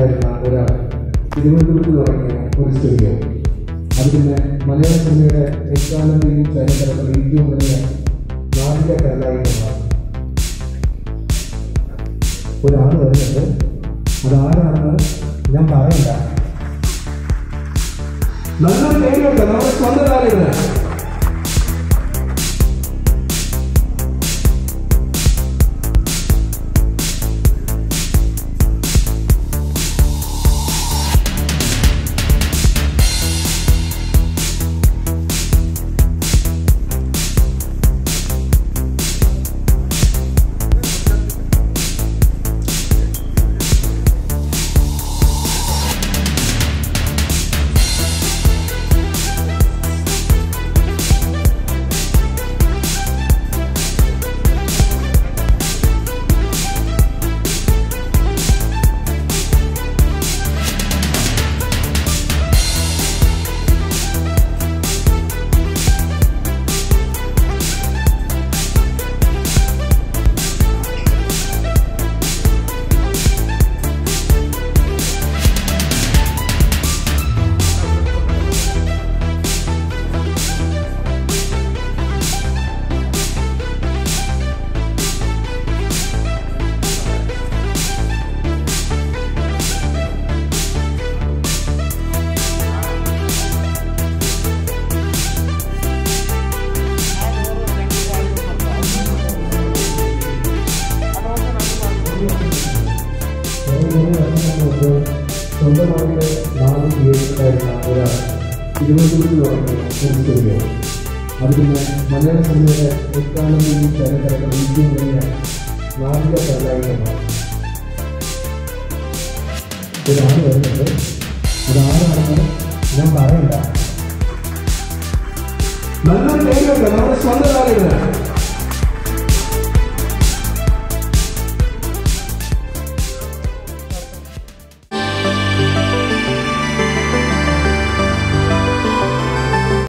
വരുന്ന ഒരാൾ തിരുവനന്തപുരത്ത് തുടങ്ങിയ ഒരു സ്റ്റുഡിയോ അത് പിന്നെ മലയാള സിനിമയുടെ എക്കാലത്തെയും ചരിത്രത്തിലെ ഏറ്റവും വലിയ നാടിക കലായിട്ടുള്ള ഒരാൾ വരുന്നുണ്ട്. അതാരാണെന്ന് ഞാൻ പറയില്ല. നല്ലൊരു നേരിടുക നമ്മുടെ സ്വന്തം കാര്യങ്ങൾ കാലിന് സ്വന്തമായിട്ട് നാല് തിയേറ്ററുണ്ടായിരുന്ന ഒരാൾ തിരുവനന്തപുരത്ത് തുടങ്ങിയ ഒരു സ്റ്റുഡിയോ അത് പിന്നെ മലയാള സിനിമയുടെ എക്കാലത്തെയും ചരിത്രത്തിൽ ഏറ്റവും വലിയ നാവിക കലായികമാണ് ഒരാൾ വരുന്നുണ്ട്. അതാരാണെന്ന് ഞാൻ പറയണ്ട. നല്ലൊരു സ്വന്തം കാലിന്